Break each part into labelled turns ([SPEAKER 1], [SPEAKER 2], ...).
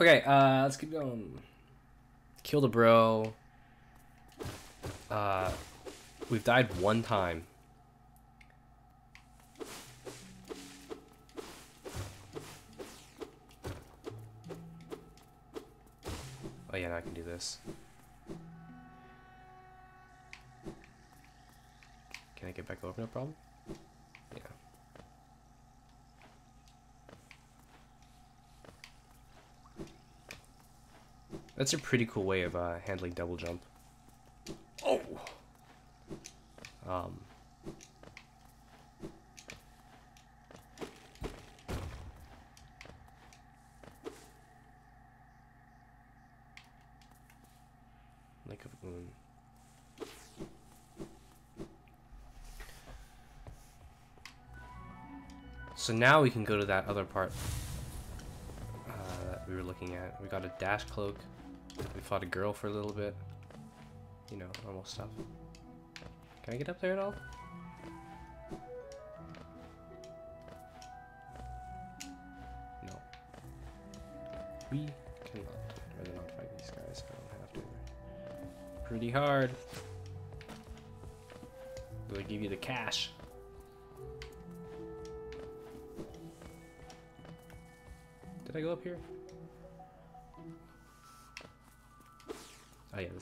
[SPEAKER 1] Okay, uh, let's keep going. Kill the bro. Uh, we've died one time. Oh yeah, now I can do this. Can I get back over no problem? Yeah. That's a pretty cool way of uh, handling double jump. Oh! Um. Lake of Moon. So now we can go to that other part uh, that we were looking at. We got a dash cloak. We fought a girl for a little bit. You know, normal stuff. Can I get up there at all? No. We cannot. I'd rather not fight these guys. I don't have to. Pretty hard. Do they give you the cash? Did I go up here?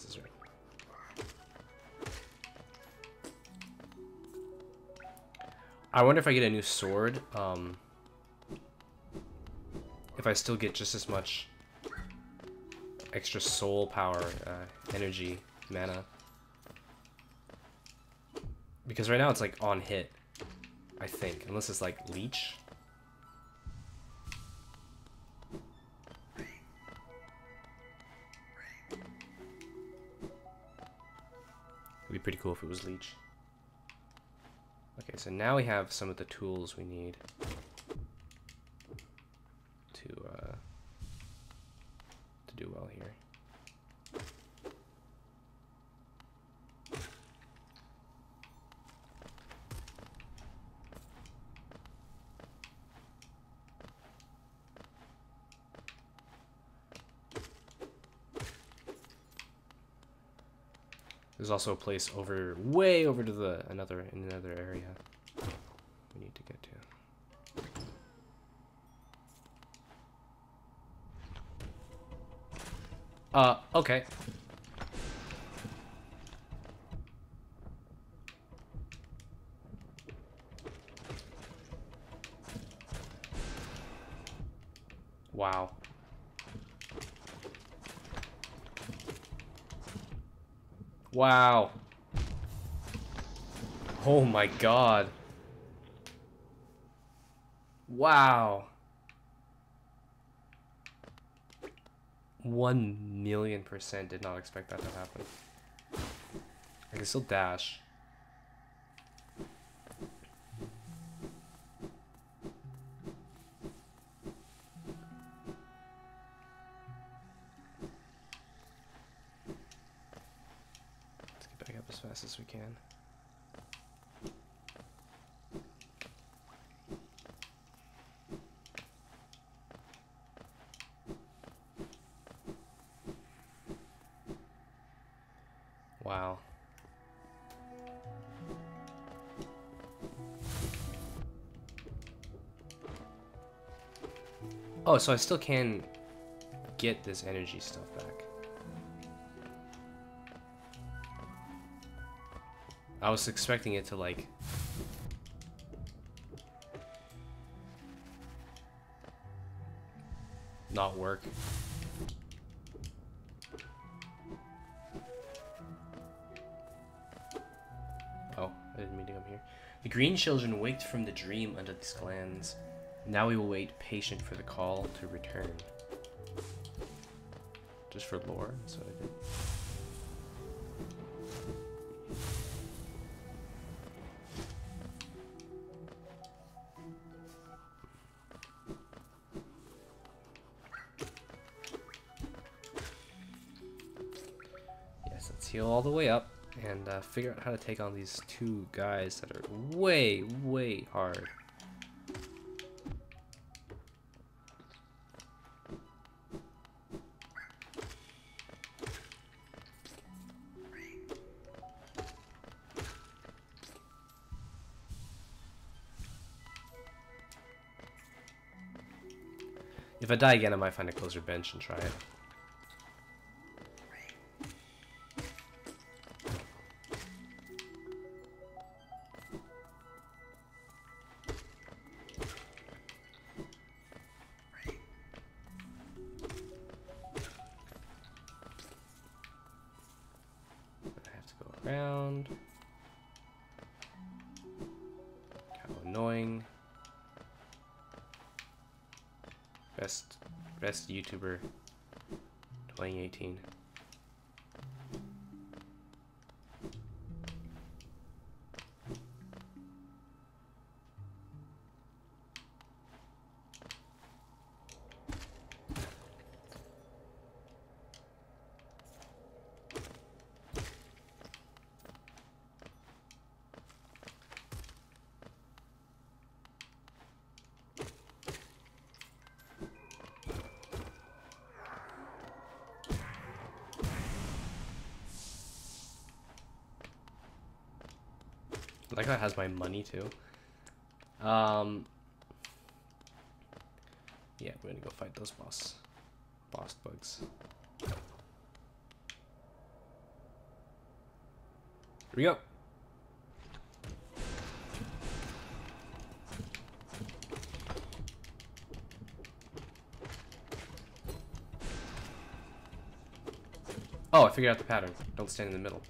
[SPEAKER 1] This is right. I wonder if I get a new sword, um, if I still get just as much extra soul power, uh, energy, mana. Because right now it's like on hit, I think, unless it's like leech. Pretty cool if it was leech. Okay, so now we have some of the tools we need to uh, to do well here. There's also a place over, way over to the another in another area we need to get to. Uh, okay. Wow. Wow. Oh my god. Wow. One million percent did not expect that to happen. I can still dash. Fast as we can. Wow. Oh, so I still can get this energy stuff back. I was expecting it to like not work. Oh, I didn't mean to come here. The green children waked from the dream under these glands. Now we will wait patient for the call to return. Just for lore, what I did. all the way up and uh, figure out how to take on these two guys that are way, way hard. If I die again, I might find a closer bench and try it. YouTuber 2018. Like that has my money too. Um. Yeah, we're gonna go fight those boss, boss bugs. Here we go. Oh, I figured out the pattern. Don't stand in the middle.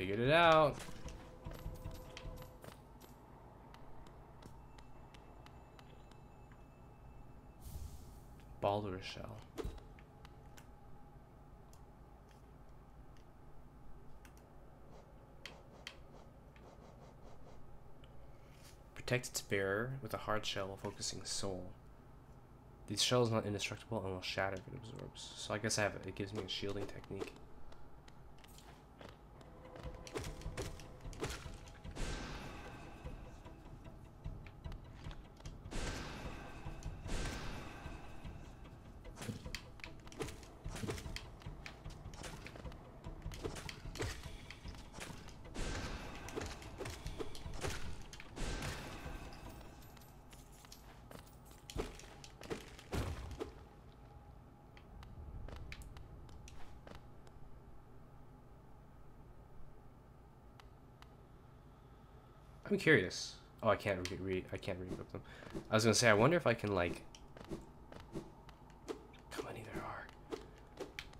[SPEAKER 1] Figured it out. Baldur shell. Protect its bearer with a hard shell focusing soul. The shell is not indestructible and will shatter if it absorbs. So I guess I have it gives me a shielding technique. I'm curious. Oh, I can't re, re I can't re-equip them. I was gonna say, I wonder if I can like. How many there are?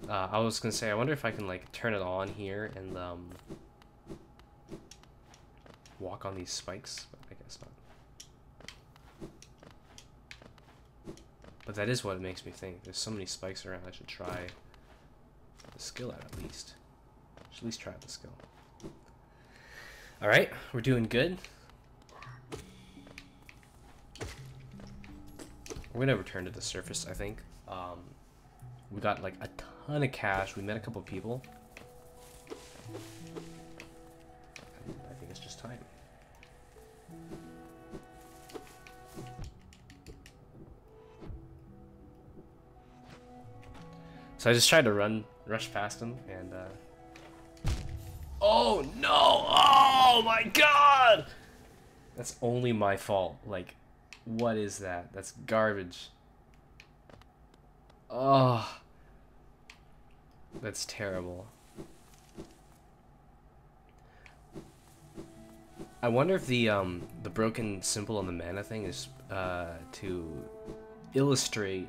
[SPEAKER 1] Uh, I was gonna say, I wonder if I can like turn it on here and um. Walk on these spikes, but I guess not. But that is what it makes me think. There's so many spikes around. I should try the skill out at least. I should at least try the skill. Alright, we're doing good. We're gonna return to the surface, I think. Um, we got like a ton of cash. We met a couple people. I think it's just time. So I just tried to run, rush past him, and uh, Oh no! Oh my god! That's only my fault. Like, what is that? That's garbage. Oh. That's terrible. I wonder if the um the broken symbol on the mana thing is uh to illustrate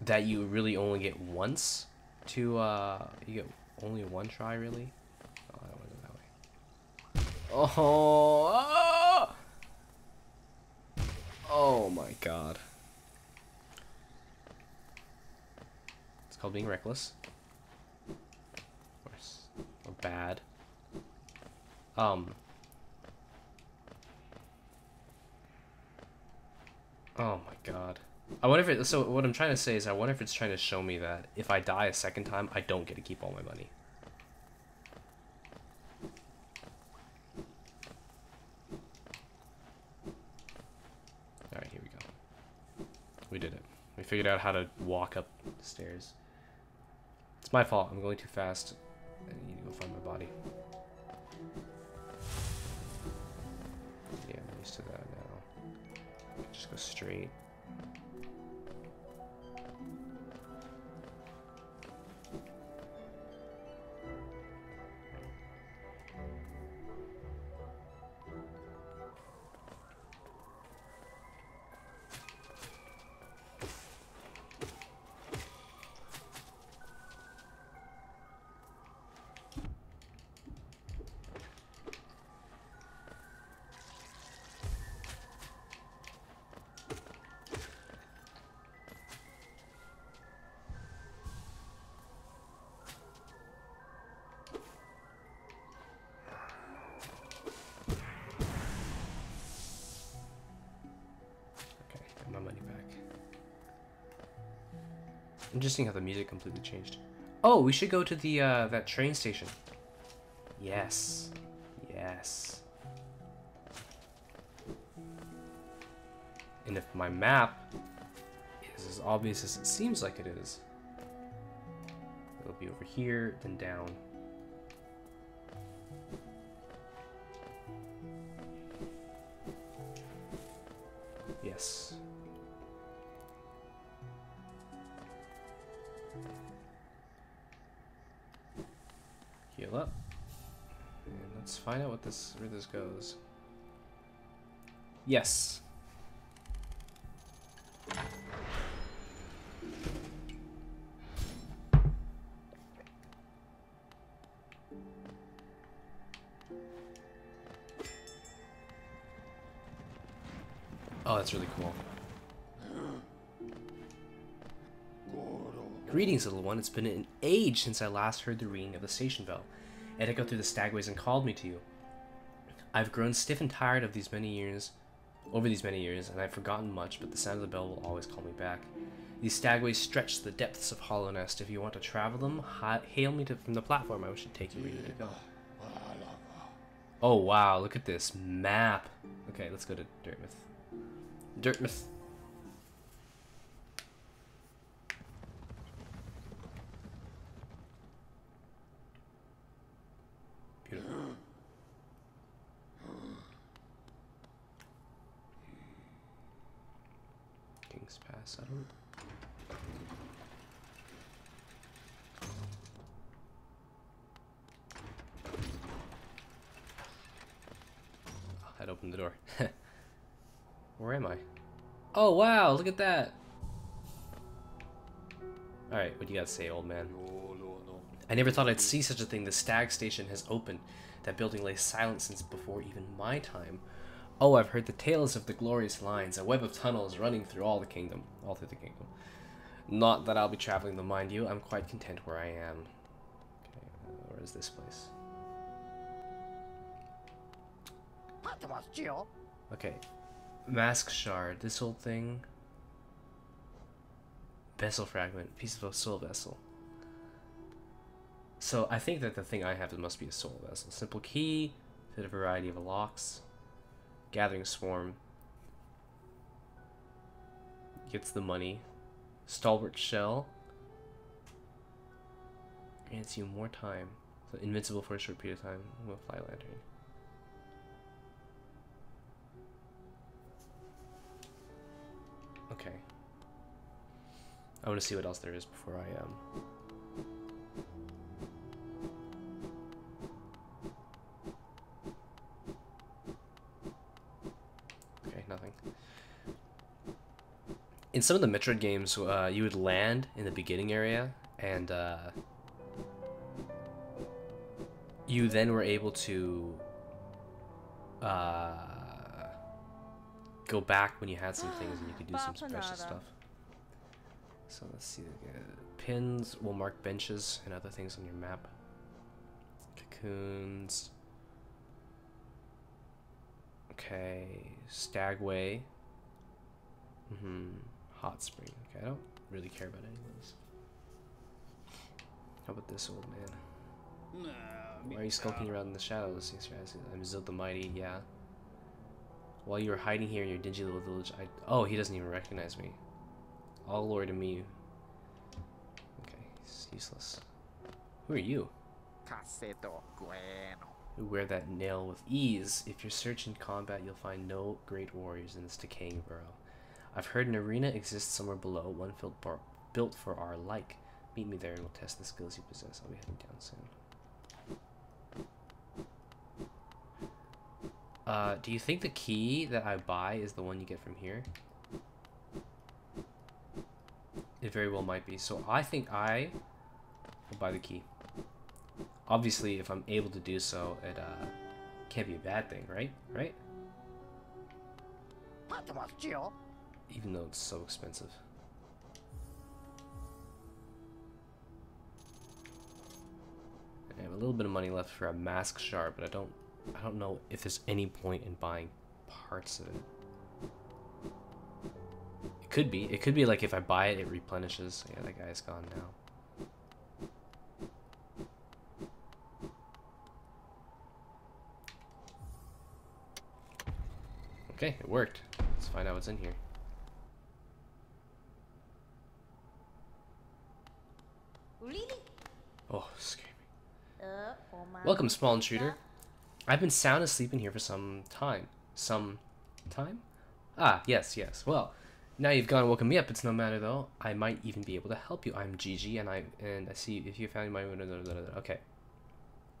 [SPEAKER 1] that you really only get once to uh you get only one try really? Oh that wasn't that way. Oh! Oh my god. It's called being reckless. Or, or bad. Um. Oh my god I wonder if it. So what I'm trying to say is, I wonder if it's trying to show me that if I die a second time, I don't get to keep all my money. All right, here we go. We did it. We figured out how to walk up the stairs. It's my fault. I'm going too fast. I need to go find my body. Yeah, I'm used to that now. Just go straight. Interesting how the music completely changed. Oh, we should go to the uh, that train station. Yes. Yes. And if my map is as obvious as it seems like it is, it'll be over here, then down. Yes. Heal up. And let's find out what this where this goes. Yes. Oh, that's really cool. Greetings, little one. It's been an age since I last heard the ringing of the station bell. It echoed through the stagways and called me to you. I've grown stiff and tired of these many years, over these many years, and I've forgotten much, but the sound of the bell will always call me back. These stagways stretch to the depths of Hallownest. If you want to travel them, hail me to, from the platform. I should take you where you need to go. Oh wow, look at this map. Okay, let's go to Dirtmouth. Dirtmouth. Beautiful. King's Pass, I don't... I'd open the door. Where am I? Oh wow, look at that! Alright, what do you got to say, old man? I never thought I'd see such a thing. The Stag Station has opened. That building lay silent since before even my time. Oh, I've heard the tales of the glorious lines, a web of tunnels running through all the kingdom, all through the kingdom. Not that I'll be traveling them, mind you. I'm quite content where I am. Okay, uh, where is this place? Okay, mask shard. This whole thing. Vessel fragment, piece of a soul vessel. So I think that the thing I have must be a soul vessel. Simple key, fit a variety of locks, gathering swarm, gets the money, stalwart shell, grants you more time. So invincible for a short period of time. With fly lantern. Okay. I want to see what else there is before I um. Okay, nothing. In some of the Metroid games, uh, you would land in the beginning area, and uh, you then were able to uh, go back when you had some things and you could do some special stuff. So let's see. Pins will mark benches and other things on your map. Cocoons. Okay, Stagway. Mm-hmm. Hot Spring. Okay, I don't really care about any of those. How about this old man? Why are you skulking around in the shadows? I'm Zil the Mighty, yeah. While you were hiding here in your dingy little village, I... Oh, he doesn't even recognize me. All glory to me. Okay, he's useless. Who are you?
[SPEAKER 2] Caseto Gueno.
[SPEAKER 1] You wear that nail with ease. If you're searching combat, you'll find no great warriors in this decaying burrow. I've heard an arena exists somewhere below, one filled bar built for our like. Meet me there and we'll test the skills you possess. I'll be heading down soon. Uh, do you think the key that I buy is the one you get from here? It very well might be. So I think I will buy the key. Obviously, if I'm able to do so, it uh, can't be a bad thing, right? Right? Even though it's so expensive. I have a little bit of money left for a mask shard, but I don't I don't know if there's any point in buying parts of it. It could be. It could be like if I buy it, it replenishes. Yeah, that guy's gone now. Okay, it worked. Let's find out what's in here. Really? Oh, scare me. Welcome, small intruder. I've been sound asleep in here for some time. Some time? Ah, yes, yes. Well, now you've gone and woken me up. It's no matter though. I might even be able to help you. I'm Jiji, and I and I see if you found my okay.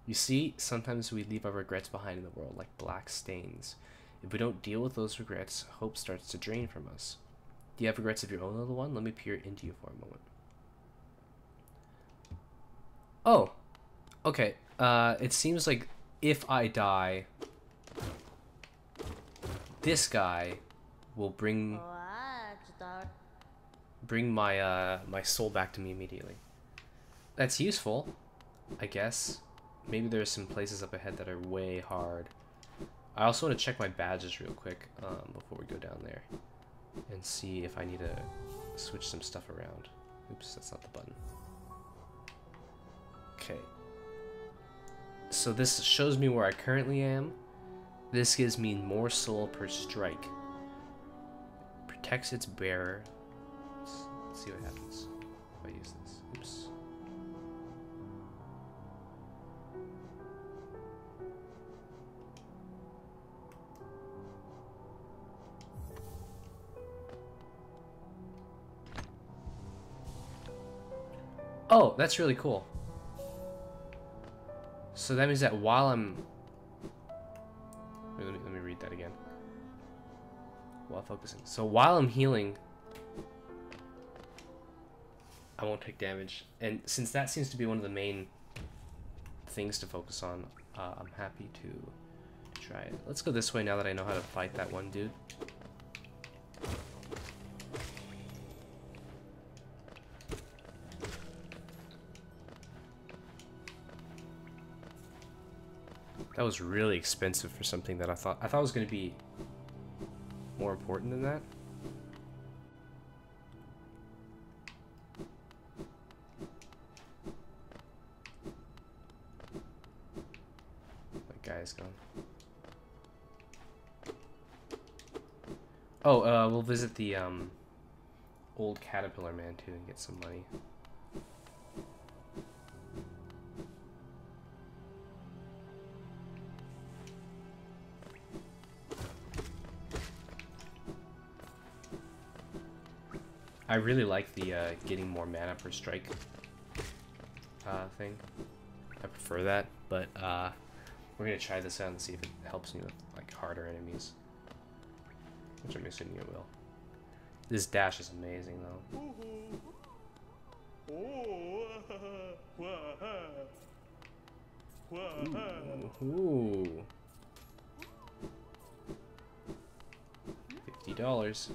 [SPEAKER 1] You see, sometimes we leave our regrets behind in the world like black stains. If we don't deal with those regrets, hope starts to drain from us. Do you have regrets of your own, little one? Let me peer into you for a moment. Oh, okay. Uh, it seems like if I die, this guy will bring bring my uh my soul back to me immediately. That's useful, I guess. Maybe there's some places up ahead that are way hard. I also want to check my badges real quick um, before we go down there and see if I need to switch some stuff around. Oops, that's not the button. Okay, so this shows me where I currently am. This gives me more soul per strike. Protects its bearer. Let's, see what happens if I use this. Oops. Oh, that's really cool. So that means that while I'm... Wait, let, me, let me read that again. While focusing. So while I'm healing, I won't take damage. And since that seems to be one of the main things to focus on, uh, I'm happy to try it. Let's go this way now that I know how to fight that one dude. That was really expensive for something that I thought I thought was going to be more important than that. That guy's gone. Oh, uh, we'll visit the um, old caterpillar man too and get some money. I really like the uh, getting more mana per strike uh, thing. I prefer that, but uh, we're gonna try this out and see if it helps me with like harder enemies, which I'm assuming it will. This dash is amazing though. Ooh. Ooh. Fifty dollars.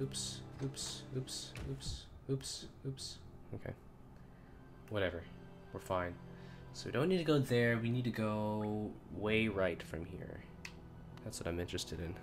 [SPEAKER 1] Oops, oops, oops, oops, oops, oops. Okay. Whatever. We're fine. So we don't need to go there, we need to go way right from here. That's what I'm interested in.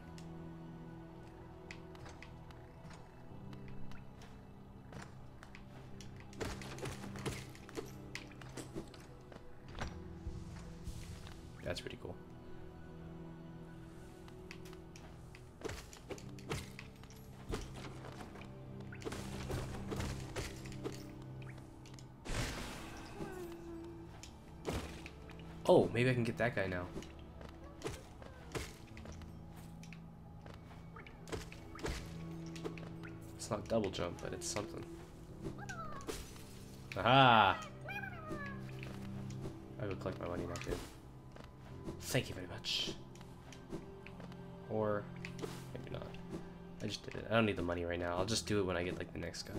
[SPEAKER 1] Get that guy now. It's not double jump, but it's something. Aha! I will collect my money now too. Thank you very much. Or maybe not. I just did it. I don't need the money right now. I'll just do it when I get like the next guy.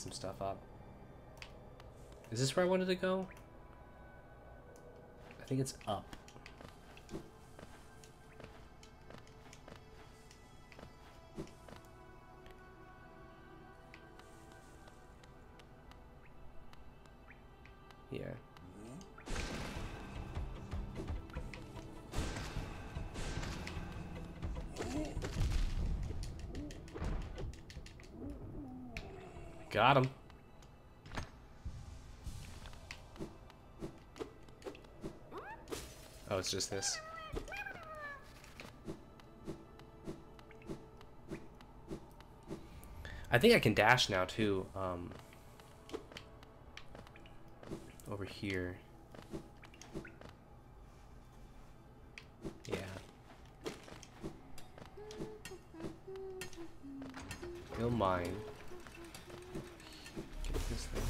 [SPEAKER 1] Some stuff up. Is this where I wanted to go? I think it's up. Yeah. Got him. Oh, it's just this. I think I can dash now too. Um, over here. Get this thing.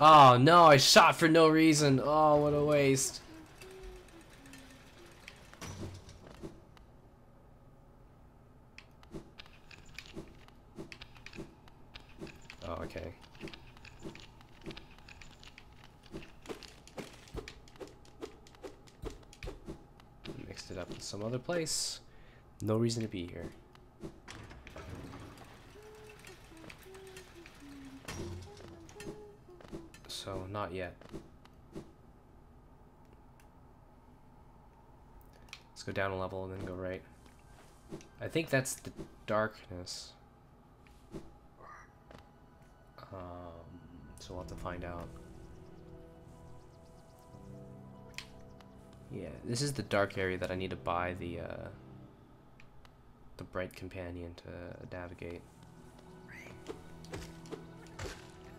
[SPEAKER 1] Oh no, I shot for no reason. Oh, what a waste. Oh, okay. Mixed it up in some other place. No reason to be here. So, not yet. Let's go down a level and then go right. I think that's the darkness. Um, so we'll have to find out. Yeah, this is the dark area that I need to buy the, uh, the bright companion to navigate.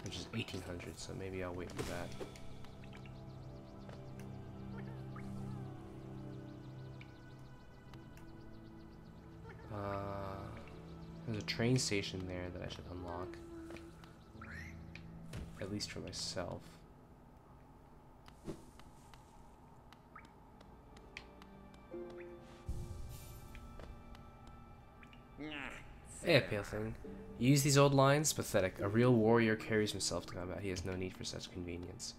[SPEAKER 1] Which is 1800, so maybe I'll wait for that. Uh, there's a train station there that I should unlock. At least for myself. Hey, pale thing. Use these old lines? Pathetic. A real warrior carries himself to combat. He has no need for such convenience.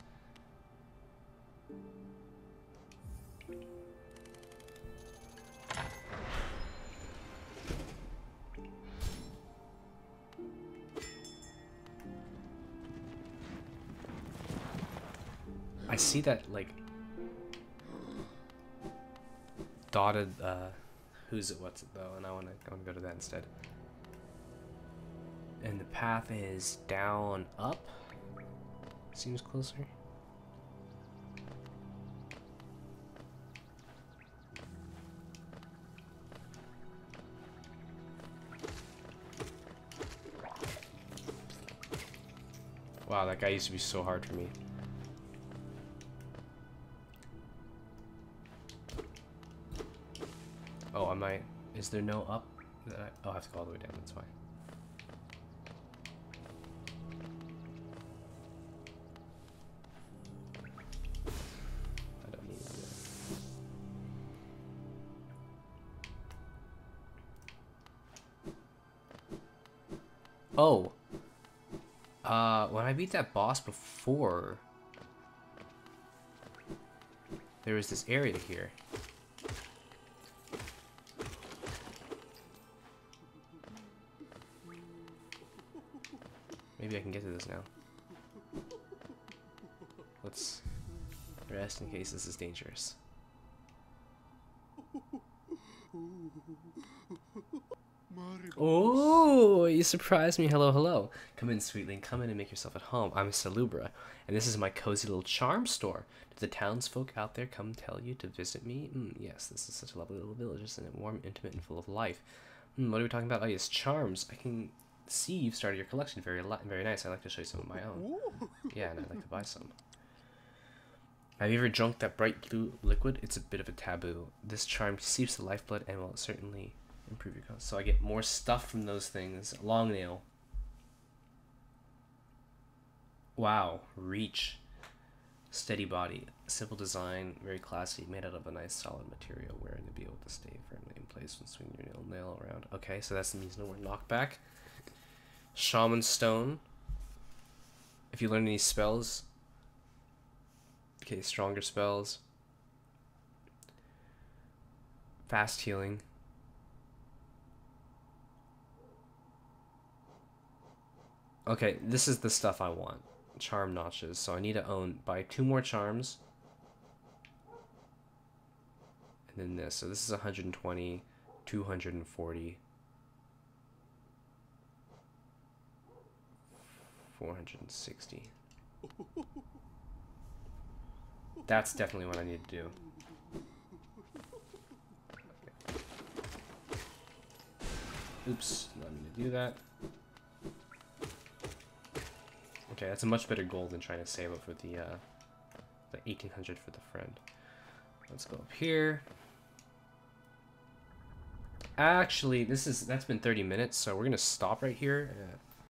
[SPEAKER 1] I see that, like, dotted, uh, who's it, what's it, though, and I want to I wanna go to that instead. And the path is down, up? Seems closer. Wow, that guy used to be so hard for me. Oh, am I. Is there no up? I, oh, I have to go all the way down. That's fine. Oh. Uh, when I beat that boss before, there was this area here. Maybe I can get to this now. Let's rest in case this is dangerous. You surprised me. Hello, hello. Come in, sweetling. Come in and make yourself at home. I'm Salubra, and this is my cozy little charm store. Do the townsfolk out there come tell you to visit me? Mm, yes, this is such a lovely little village, isn't it? Warm, intimate, and full of life. Mm, what are we talking about? Oh, yes, charms. I can see you've started your collection. Very, very nice. I'd like to show you some of my own. Yeah, and I'd like to buy some. Have you ever drunk that bright blue liquid? It's a bit of a taboo. This charm seeps the lifeblood and will certainly improve your cost. So I get more stuff from those things. Long nail. Wow. Reach. Steady body. Simple design. Very classy. Made out of a nice solid material. Wearing to be able to stay firmly in place when swinging your nail, nail around. Okay, so that means no more knockback. Shaman Stone. If you learn any spells. Okay, stronger spells. Fast healing. Okay, this is the stuff I want. Charm notches. So I need to own buy two more charms. And then this. So this is 120, 240. 460. That's definitely what I need to do. Oops, not need to do that. Okay, that's a much better goal than trying to save up for the uh, the 1800 for the friend. Let's go up here. Actually, this is that's been 30 minutes, so we're gonna stop right here. Uh,